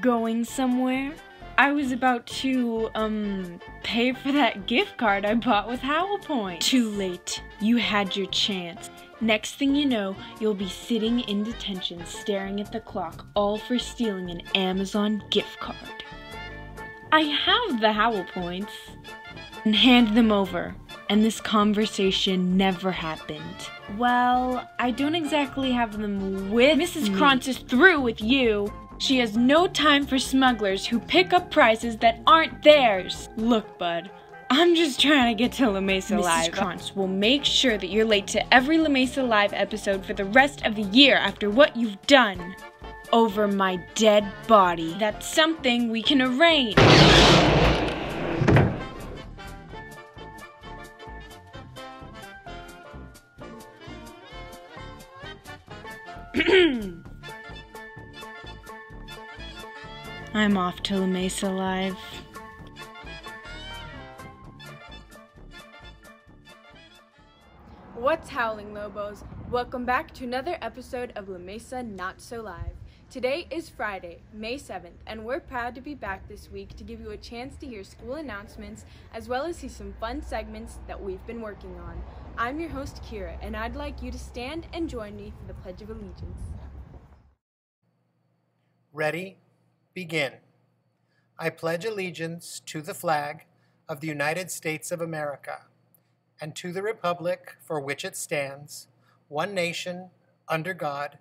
Going somewhere? I was about to, um, pay for that gift card I bought with Howl Point. Too late. You had your chance. Next thing you know, you'll be sitting in detention staring at the clock, all for stealing an Amazon gift card. I have the Howl Points. And hand them over. And this conversation never happened. Well, I don't exactly have them with Mrs. Krantz is through with you. She has no time for smugglers who pick up prizes that aren't theirs. Look, bud, I'm just trying to get to La Mesa Mrs. Live. Mrs. Krantz will make sure that you're late to every La Mesa Live episode for the rest of the year after what you've done. Over my dead body. That's something we can arrange. I'm off to La Mesa Live. What's howling, Lobos? Welcome back to another episode of La Mesa Not So Live. Today is Friday, May 7th, and we're proud to be back this week to give you a chance to hear school announcements as well as see some fun segments that we've been working on. I'm your host, Kira, and I'd like you to stand and join me for the Pledge of Allegiance. Ready? Begin. I pledge allegiance to the flag of the United States of America and to the republic for which it stands, one nation, under God,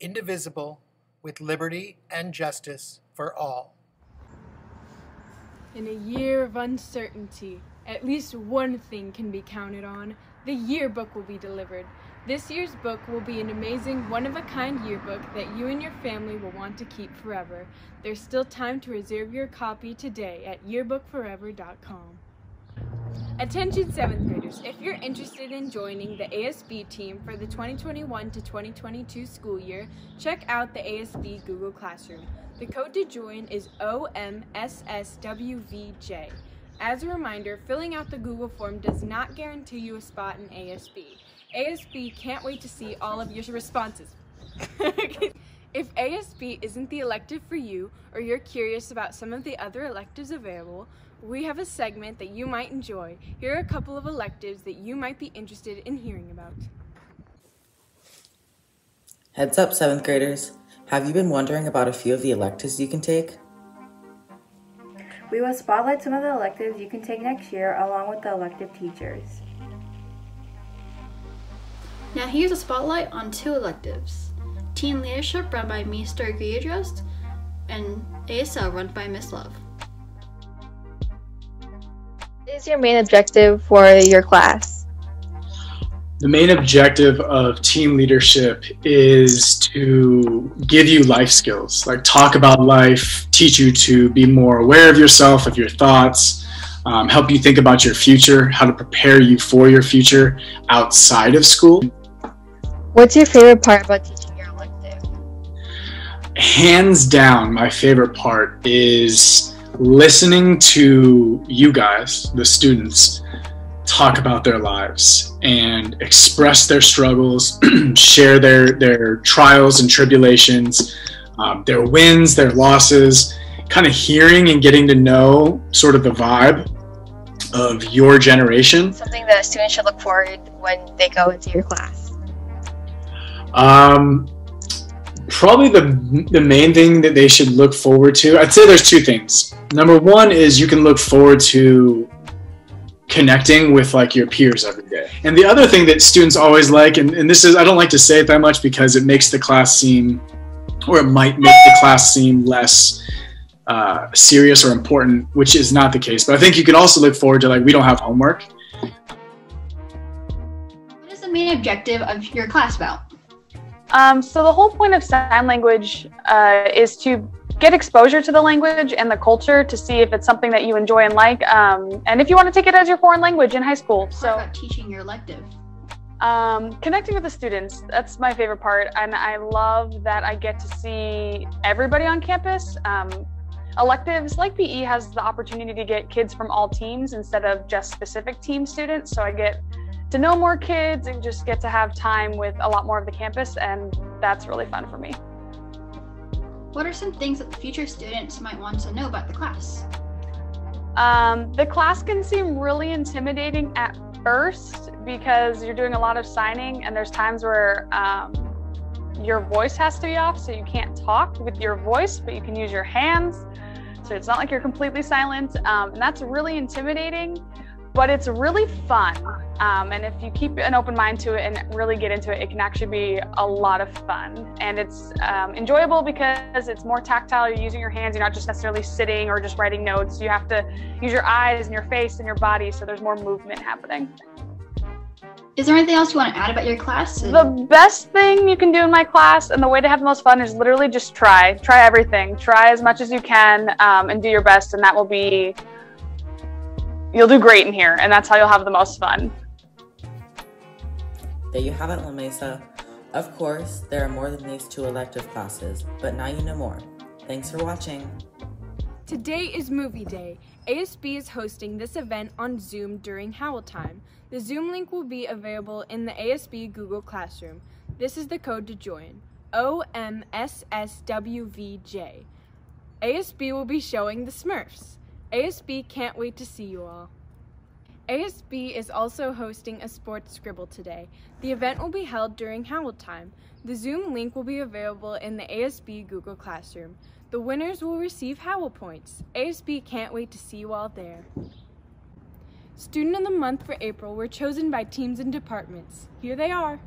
indivisible, with liberty and justice for all. In a year of uncertainty, at least one thing can be counted on the yearbook will be delivered. This year's book will be an amazing, one of a kind yearbook that you and your family will want to keep forever. There's still time to reserve your copy today at yearbookforever.com. Attention 7th graders, if you're interested in joining the ASB team for the 2021 to 2022 school year, check out the ASB Google Classroom. The code to join is OMSSWVJ. As a reminder, filling out the Google form does not guarantee you a spot in ASB. ASB can't wait to see all of your responses. if ASB isn't the elective for you, or you're curious about some of the other electives available, we have a segment that you might enjoy. Here are a couple of electives that you might be interested in hearing about. Heads up, 7th graders. Have you been wondering about a few of the electives you can take? We will spotlight some of the electives you can take next year along with the elective teachers. Now here's a spotlight on two electives. Teen Leadership run by Mr. Giedrost and ASL run by Miss Love. What is your main objective for your class? The main objective of teen leadership is to give you life skills, like talk about life, teach you to be more aware of yourself, of your thoughts, um, help you think about your future, how to prepare you for your future outside of school. What's your favorite part about teaching your elective? Hands down, my favorite part is listening to you guys, the students, talk about their lives and express their struggles, share their their trials and tribulations, um, their wins, their losses, kind of hearing and getting to know sort of the vibe of your generation. Something that students should look forward when they go into your class. Um, probably the the main thing that they should look forward to. I'd say there's two things. Number one is you can look forward to connecting with like your peers every day. And the other thing that students always like, and, and this is I don't like to say it that much because it makes the class seem or it might make the class seem less uh, serious or important, which is not the case. But I think you can also look forward to like we don't have homework. What is the main objective of your class about? Um, so the whole point of sign language uh, is to get exposure to the language and the culture to see if it's something that you enjoy and like, um, and if you want to take it as your foreign language in high school. So about teaching your elective. Um, connecting with the students that's my favorite part and i love that i get to see everybody on campus um, electives like pe has the opportunity to get kids from all teams instead of just specific team students so i get to know more kids and just get to have time with a lot more of the campus and that's really fun for me What are some things that future students might want to know about the class? Um, the class can seem really intimidating at first because you're doing a lot of signing, and there's times where um, your voice has to be off, so you can't talk with your voice, but you can use your hands. So it's not like you're completely silent, um, and that's really intimidating but it's really fun. Um, and if you keep an open mind to it and really get into it, it can actually be a lot of fun. And it's um, enjoyable because it's more tactile. You're using your hands. You're not just necessarily sitting or just writing notes. You have to use your eyes and your face and your body. So there's more movement happening. Is there anything else you want to add about your class? The best thing you can do in my class and the way to have the most fun is literally just try. Try everything. Try as much as you can um, and do your best. And that will be you'll do great in here, and that's how you'll have the most fun. There you have it, La Mesa. Of course, there are more than these two elective classes, but now you know more. Thanks for watching. Today is movie day. ASB is hosting this event on Zoom during Howl time. The Zoom link will be available in the ASB Google Classroom. This is the code to join. OMSSWVJ. ASB will be showing the Smurfs. ASB can't wait to see you all. ASB is also hosting a sports scribble today. The event will be held during Howl time. The Zoom link will be available in the ASB Google Classroom. The winners will receive Howl points. ASB can't wait to see you all there. Student of the Month for April were chosen by teams and departments. Here they are.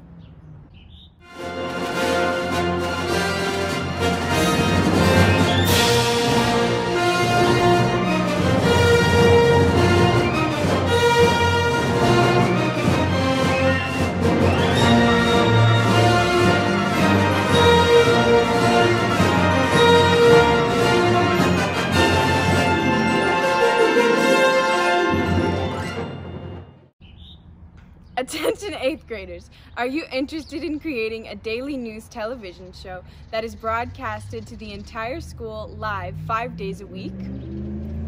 Are you interested in creating a daily news television show that is broadcasted to the entire school live five days a week?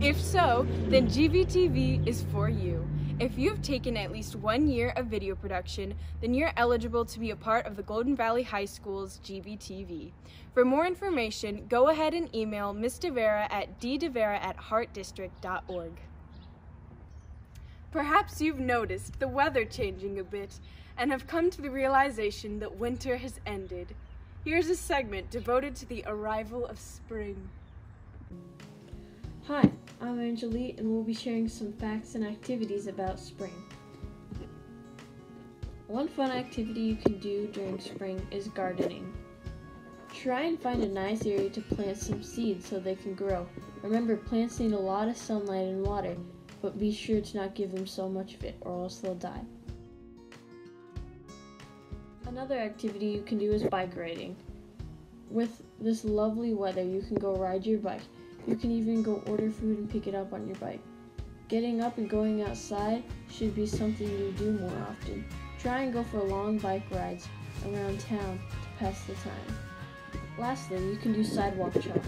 If so, then GVTV is for you. If you've taken at least one year of video production, then you're eligible to be a part of the Golden Valley High School's GVTV. For more information, go ahead and email Ms. DeVera at ddevera at hartdistrict.org. Perhaps you've noticed the weather changing a bit and have come to the realization that winter has ended. Here's a segment devoted to the arrival of spring. Hi, I'm Angelique and we'll be sharing some facts and activities about spring. One fun activity you can do during spring is gardening. Try and find a nice area to plant some seeds so they can grow. Remember, plants need a lot of sunlight and water, but be sure to not give them so much of it or else they'll die. Another activity you can do is bike riding. With this lovely weather, you can go ride your bike. You can even go order food and pick it up on your bike. Getting up and going outside should be something you do more often. Try and go for long bike rides around town to pass the time. Lastly, you can do sidewalk chalk.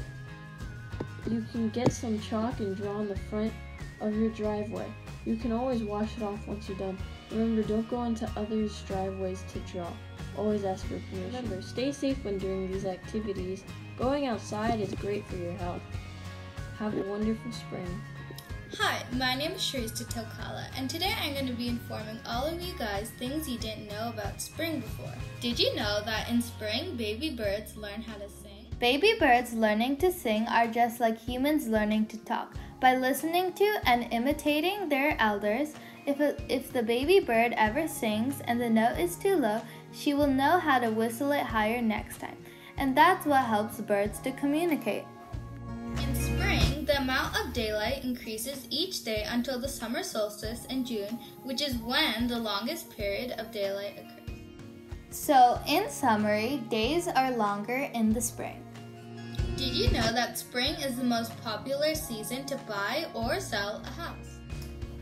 You can get some chalk and draw on the front of your driveway. You can always wash it off once you're done. Remember, don't go into others' driveways to draw. Always ask for permission. Remember, stay safe when doing these activities. Going outside is great for your health. Have a wonderful spring. Hi, my name is Shrista Tokala, and today I'm going to be informing all of you guys things you didn't know about spring before. Did you know that in spring, baby birds learn how to sing? Baby birds learning to sing are just like humans learning to talk. By listening to and imitating their elders, if, a, if the baby bird ever sings and the note is too low, she will know how to whistle it higher next time. And that's what helps birds to communicate. In spring, the amount of daylight increases each day until the summer solstice in June, which is when the longest period of daylight occurs. So, in summary, days are longer in the spring. Did you know that spring is the most popular season to buy or sell a house?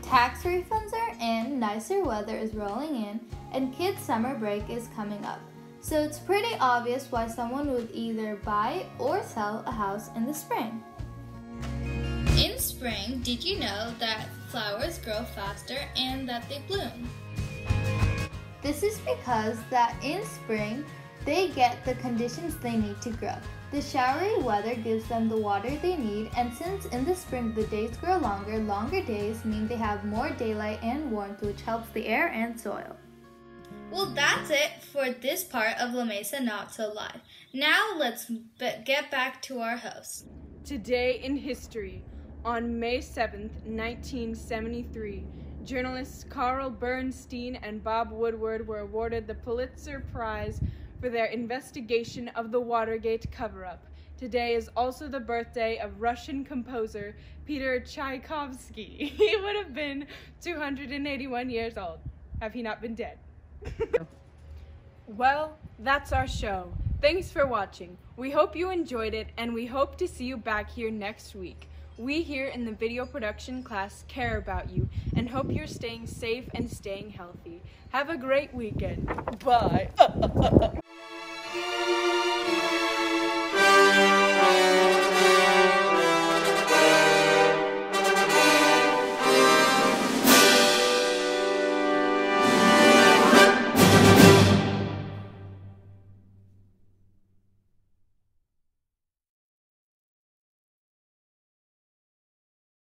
Tax refunds are in, nicer weather is rolling in, and kids' summer break is coming up. So it's pretty obvious why someone would either buy or sell a house in the spring. In spring, did you know that flowers grow faster and that they bloom? This is because that in spring, they get the conditions they need to grow. The showery weather gives them the water they need, and since in the spring the days grow longer, longer days mean they have more daylight and warmth, which helps the air and soil. Well, that's it for this part of La Mesa Not So Live. Now let's b- get back to our host. Today in history, on May 7th, 1973, journalists Carl Bernstein and Bob Woodward were awarded the Pulitzer Prize for their investigation of the Watergate cover up. Today is also the birthday of Russian composer Peter Tchaikovsky. He would have been 281 years old, have he not been dead. well, that's our show. Thanks for watching. We hope you enjoyed it, and we hope to see you back here next week. We here in the video production class care about you and hope you're staying safe and staying healthy. Have a great weekend. Bye.